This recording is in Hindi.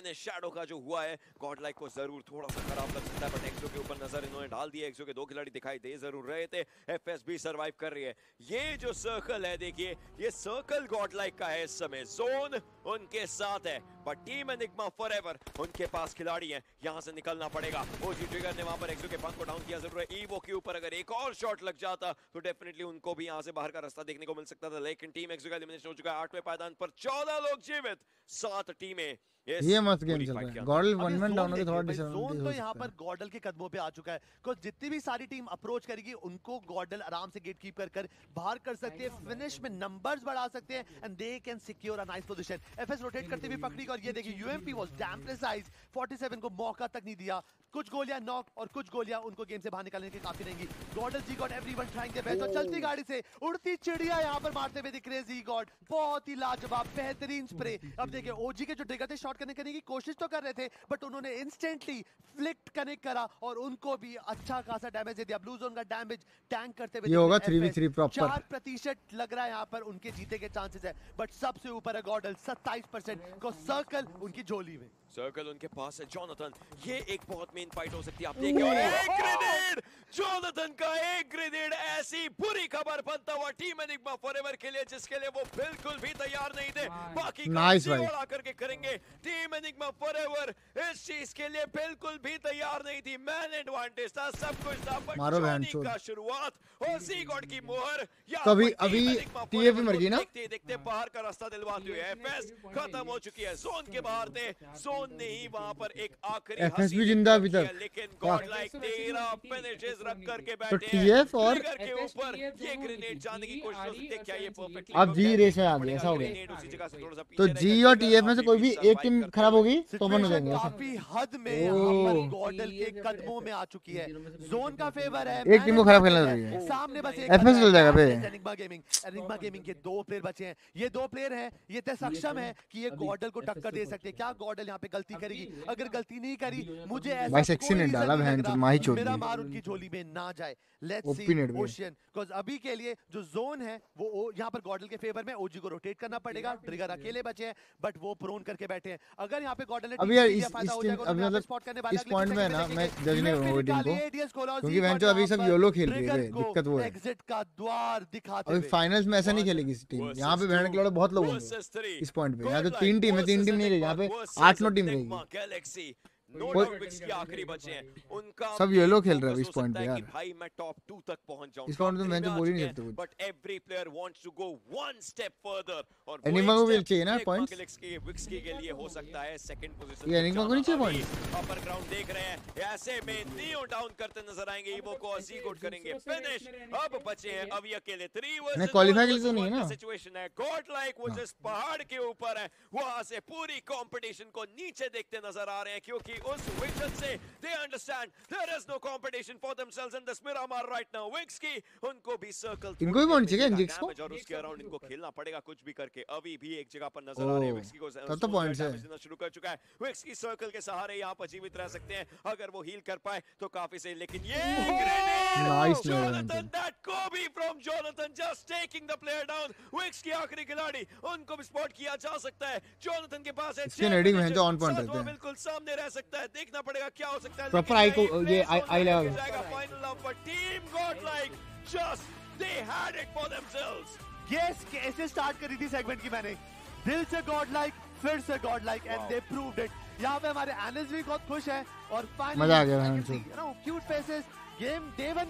मैंने शैडो का जो हुआ है गॉड लाइक को ज़रूर थोड़ा सा खराब लग सकता है बट एक्सो के ऊपर नज़र इन्होंने डाल दिया एक्सो के दो खिलाड़ी दिखाई दे ज़रूर रहे थे एफएस भी सरवाइव कर रही है ये जो सर्कल है देखिए ये सर्कल गॉड लाइक का है इस समय जोन उनके साथ है बट टीम एनिग्मा फॉरएवर उनके पास खिलाड़ी हैं यहाँ से निकलना पड़ेगा ओजी ट्रिगर ने वहाँ पर एक्सो के पंख को डाउन किया ज़रूर है ईवो के ऊपर अगर एक और शॉट लग जाता तो डेफिनेटली उनको भी यहाँ से बाहर का रास्ता देखने को मिल सकता था लेकिन टीम एक्सो का एलिमिनेशन हो चुका है आठवें पायदान पर चौदह लोग जीवित सात टीमें ये मस्त गेम चल रहा है। गॉडल वन वन डाउन होकर थोड़ा जोन तो यहाँ पर गॉडल के कदमों पे आ चुका है। को जितनी भी सारी टीम अप्रोच करेगी उनको गॉडल आराम से गेट कीप कर कर बाहर कर सकते हैं फिनिश में नंबर्स बढ़ा सकते हैं and they can secure a nice position FS rotate करते हुए पकड़ी और ये देखिए यूएमपी वाज डैम प्रिसाइज 47 को मौका तक नहीं दिया। कुछ गोलियाँ नॉक और कुछ गोलियाँ उनको गेम से बाहर निकालने की काफ़ी रहेंगी गॉडल जी god everyone trying their best और चलती गाड़ी से उड़ती चिड़िया यहाँ पर मारते हुए दिख रहे जी गॉड बहुत ही लाजवाब बेहतरीन स्प्रे अब देखिए ओजी के जो ट्रिगर थे शॉट करने करने की कोशिश तो कर रहे थे बट उन्होंने इंस्टेंटली फ्लिक्ट कनेक्ट करा और उनको भी अच्छा खासा डैमेज दे दिया। ब्लू जोन का डैमेज टैंक करते हुए ये होगा 3v3 प्रॉपर 4 प्रतिशत लग रहा है यहाँ पर उनके जीते के चांसेस है। बट सबसे ऊपर है गॉडल 27 परसेंट को सर्कल उनकी झोली में। सर्कल उनके पास है। जोनाथन ये एक बहुत मेन फाइट हो सकती है आप देखिए और एक ग्रेनेड जोनाथन का एक ग्रेनेड ऐसी बुरी खबर बनता हुआ टीम एनिग्मा फॉरएवर के लिए जिसके लिए वो बिल्कुल भी तैयार नहीं थे। बाकी नाइस भाई। आकर के करेंगे। टीम एनिग्मा फॉरएवर इस चीज़ के लिए बिल्कुल भी तैयार नहीं थी। मैन एडवांटेज था सब कुछ था बट मारो बहन चोद का शुरुआत और सी गॉड की मोहर। तो अभी अभी टीएफ मर गई ना? देखते देखते बाहर का रास्ता दिलवाते हुए एफएस खत्म हो। चुकी है। जोन के बाहर थे। जोन ने ही वहाँ पर एक आखिरी एफएस भी ज़िंदा अभी तक। लेकिन गॉड लाइक तेरा फिनिशेस रख करके तो बैठे टीएफ और के ऊपर ये ग्रेनेड जाने की कोशिश हो है क्या ये परफेक्टली अब जी रेस में आ गया ऐसा हो गया। से तो जी और टीएफ में से कोई भी एक टीम खराब होगी तो अपन हो जाएँगे। काफ़ी हद में यहाँ पर गॉडल के कदमों में आ चुकी है। जोन का फेवर है। एक टीम को खराब खेलना चाहिए सामने बस एक एफएस चल जाएगा बे एनिग्मा गेमिंग एनिग्मा गेमिंग के दो प्लेयर बचे हैं। ये दो प्लेयर हैं ये इतने सक्षम है। कि ये गॉडल को टक्कर दे सकते हैं क्या गॉडल यहाँ पे गलती करेगी। अगर गलती नहीं करी मुझे ऐसा भाई सेक्सी ने डाला बहन जो माही चोद मेरा मार उनकी झोली में ना जाए। लेट्स सी ओपी नेट में। ओशियन बिकॉज़ अभी के लिए जो जोन है वो यहाँ पर गॉडल के फेवर में ओजी को रोटेट करना पड़ेगा। ट्रिगर अकेले बचे हैं बट वो प्रोन करके बैठे हैं। अगर यहाँ पे गॉडल ने अभी यार इस हो अभी मतलब पॉइंट में ना मैं जज नहीं करूँगा टीम को ADS खोला और क्योंकि जी वैन गॉड जो अभी सब योलो खेल रही है ट्रिगर बे, को दिक्कत वो है। एग्जिट का द्वार दिखाते अभी फाइनल्स में ऐसा नहीं खेलेगी इस टीम यहाँ पे बहन के लड़े बहुत लोग होंगे इस पॉइंट पे। यहाँ तो तीन टीम है तीन टीम नहीं यहाँ पे आठ नौ टीम रहेगी गैलेक्सी नो डाउट के आखिरी बचे हैं। उनका सब येलो खेल रहे हैं इस point पे यार। भाई मैं टॉप 2 तक पहुँच जाऊँ। इस point पे मैं तो बोल ही नहीं सकता कुछ। But every player wants to go one step further और Enigma को भी चाहिए ना points? विक्सकी के लिए हो सकता है सेकंड पोजीशन ये Enigma को नहीं चाहिए points? अपर ग्राउंड देख रहे हैं। ऐसे में नियो डाउन करते नज़र आएँगे इवो को और सी गुड करेंगे फिनिश अब बचे हैं अभी अकेले। 3 नहीं, वर्सेस qualify के लिए तो नहीं है ना? सिचुएशन है। गॉड लाइक वो जिस पहाड़ के ऊपर है। वहाँ से पूरी कंपटीशन को नीचे देखते नज़र आ रहे हैं क्योंकि उस विजन से। They understand there is no competition for themselves in this Miramar right now Vicks की उनको भी सर्कल इनको भी पॉइंट चाहिए इंजिक्स को? और उसके अराउंड इनको खेलना पड़ेगा कुछ भी करके। अभी भी एक जगह पर नज़र आ रहे हैं। विक्स की को तब तो points है। शुरू कर चुका है। विक्स की सर्कल के सहारे यहाँ पर जीवित रह सकते हैं। अगर वो हील कर पाए तो काफ़ी सही लेकिन ये Nice grenade man. Kobe from Jonathan just taking the player down Vicks की आखिरी खिलाड़ी उनको भी स्पॉट किया जा सकता है। जोनाथन के पास है इसके छह नेडिंग में जो on point रहते हैं। बिल्कुल सामने रह सकता है। देखना पड़ेगा क्या हो सकता है। Proper लेकिन eye को- ये में लगा final round पर team Godlike just they had it for themselves yes कैसे स्टार्ट करी थी सेगमेंट की मैंने। दिल से गॉड लाइक फिर से Godlike and they proved it यहाँ पे हमारे एनालिस्ट भी बहुत खुश है। और फाइनली मज़ा आ गया, हाँ, cute faces game day one